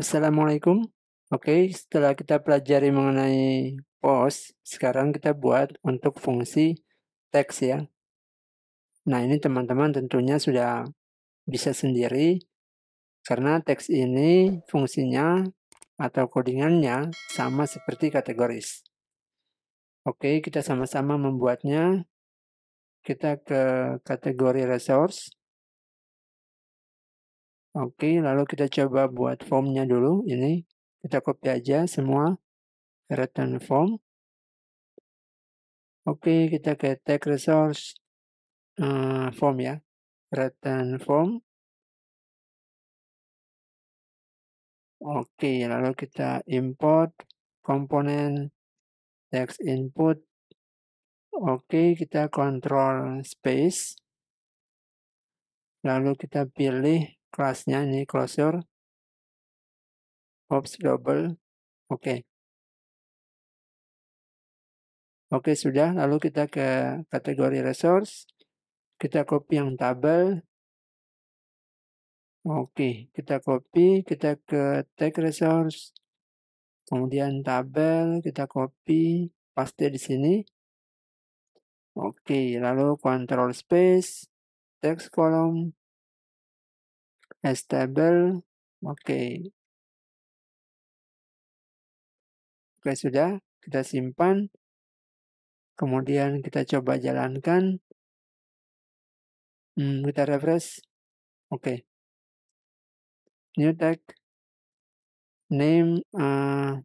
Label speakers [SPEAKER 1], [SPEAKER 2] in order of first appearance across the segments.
[SPEAKER 1] Assalamualaikum. Oke, setelah kita pelajari mengenai post, sekarang kita buat untuk fungsi teks ya. Nah, ini teman-teman tentunya sudah bisa sendiri karena teks ini fungsinya atau codingannya sama seperti kategoris. Oke, kita sama-sama membuatnya. Kita ke kategori resource. Oke, lalu kita coba buat formnya dulu. Ini kita copy aja semua. Return form. Oke, kita ke tag resource uh, form ya. Return form. Oke, lalu kita import komponen text input. Oke, kita kontrol space. Lalu kita pilih kelasnya ini closure ops double. Oke. Okay. oke okay, sudah. Lalu kita ke kategori resource. Kita copy yang tabel oke okay. kita copy. Kita ke tag resource. Kemudian tabel kita copy. Paste di sini. Oke lalu control space text stable oke. Okay. oke okay, sudah kita simpan. Kemudian kita coba jalankan. Hmm, kita refresh. Oke. Okay. new tag. Name uh,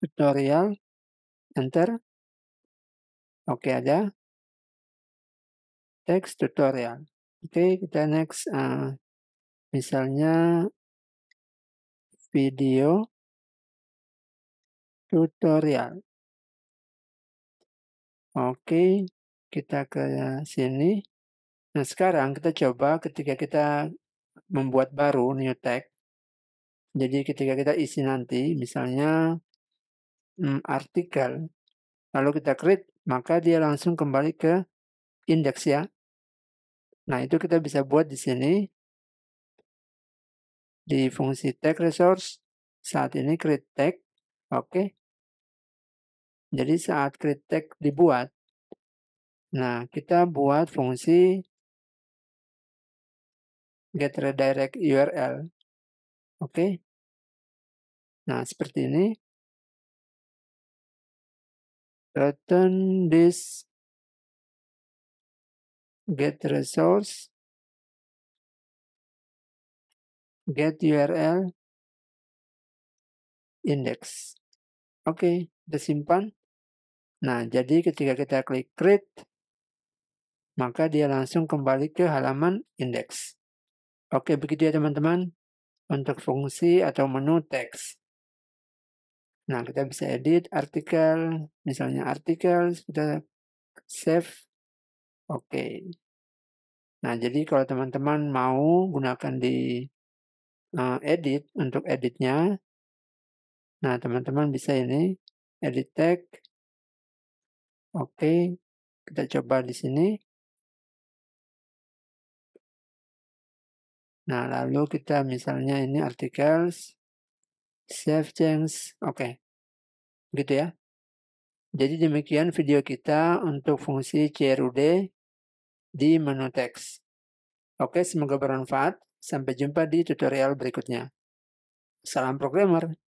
[SPEAKER 1] tutorial. Enter. Oke okay, ada. Text tutorial Oke, kita next. Uh, misalnya video tutorial. Oke, kita ke sini. Nah, sekarang kita coba ketika kita membuat baru new tag. Jadi ketika kita isi nanti, misalnya hmm, artikel, lalu kita create, maka dia langsung kembali ke indeks ya. Nah, itu kita bisa buat di sini. Di fungsi tag resource, saat ini create tag. Oke. Okay. Jadi saat create tag dibuat, nah kita buat fungsi get redirect URL. Oke. Okay. Nah, seperti ini. Return this get resource, get URL, index. Oke, okay, kita simpan. Nah, jadi ketika kita klik create, maka dia langsung kembali ke halaman index. Oke, okay, begitu ya teman-teman untuk fungsi atau menu teks. Nah, kita bisa edit artikel, misalnya artikel, kita save Oke. Nah, jadi kalau teman-teman mau gunakan di uh, edit untuk editnya, nah teman-teman bisa ini edit tag. Oke, kita coba di sini. Nah, lalu kita misalnya ini articles, save change, oke. Gitu ya. Jadi demikian video kita untuk fungsi CRUD di menu teks. Oke, semoga bermanfaat. Sampai jumpa di tutorial berikutnya. Salam programmer.